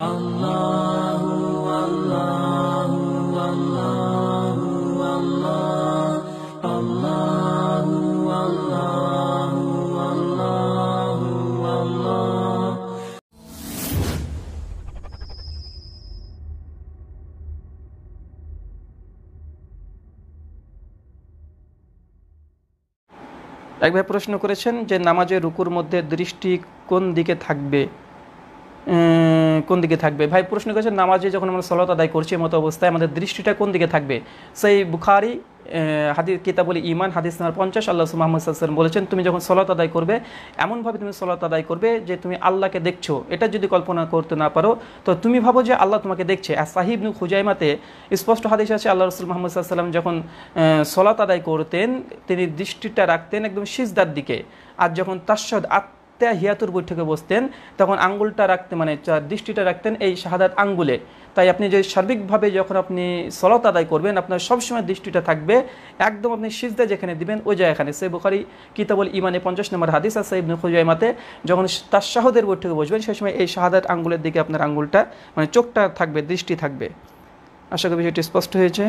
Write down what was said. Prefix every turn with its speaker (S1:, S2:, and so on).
S1: এক ভাই প্রশ্ন করেছেন যে নামাজের রুকুর মধ্যে দৃষ্টি কোন দিকে থাকবে কোন দিকে থাকবে? ভাই, প্রশ্ন করেছেন, নামাজে যখন আমরা সলাত আদায় করছি মতো অবস্থায় আমাদের দৃষ্টিটা কোন দিকে থাকবে? সেই বুখারি হাদিস কিতাবুল ইমান হাদিস নাম্বার পঞ্চাশ, আল্লাহ মোহাম্মদ সাল্লাম বলেছেন, তুমি যখন সলাত আদায় করবে, এমনভাবে তুমি সলাত আদায় করবে যে তুমি আল্লাহকে দেখছ। এটা যদি কল্পনা করতে না পারো, তো তুমি ভাবো যে আল্লাহ তোমাকে দেখছে। আর সাহিব নু খুজাইমাতে স্পষ্ট হাদিস আছে, আল্লাহ রসুল মোহাম্মদ সাল্লাম যখন সলাত আদায় করতেন, তিনি দৃষ্টিটা রাখতেন একদম সিজদার দিকে। আর যখন তাস্বাদ আত্মা হিয়াতুর বৈঠকে বসতেন, তখন আঙ্গুলটা রাখতে মানে দৃষ্টিটা রাখতেন এই শাহাদাত আঙ্গুলে। তাই আপনি যে সার্বিকভাবে যখন আপনি সলত আদায় করবেন, আপনার সবসময় দৃষ্টিটা থাকবে, একদম আপনি সিজদা যেখানে দিবেন, ওই জায়গাখানে। সে বুখারি কিতাবল ইমানে পঞ্চাশ নম্বর হাদিস আছে ইবনে খুজাইমাতে, যখন তার শাহদের বৈঠকে বসবেন, সেই সময় এই শাহাদাত আঙ্গুলের দিকে আপনার আঙ্গুলটা মানে চোখটা থাকবে, দৃষ্টি থাকবে। আশা করি বিষয়টি স্পষ্ট হয়েছে।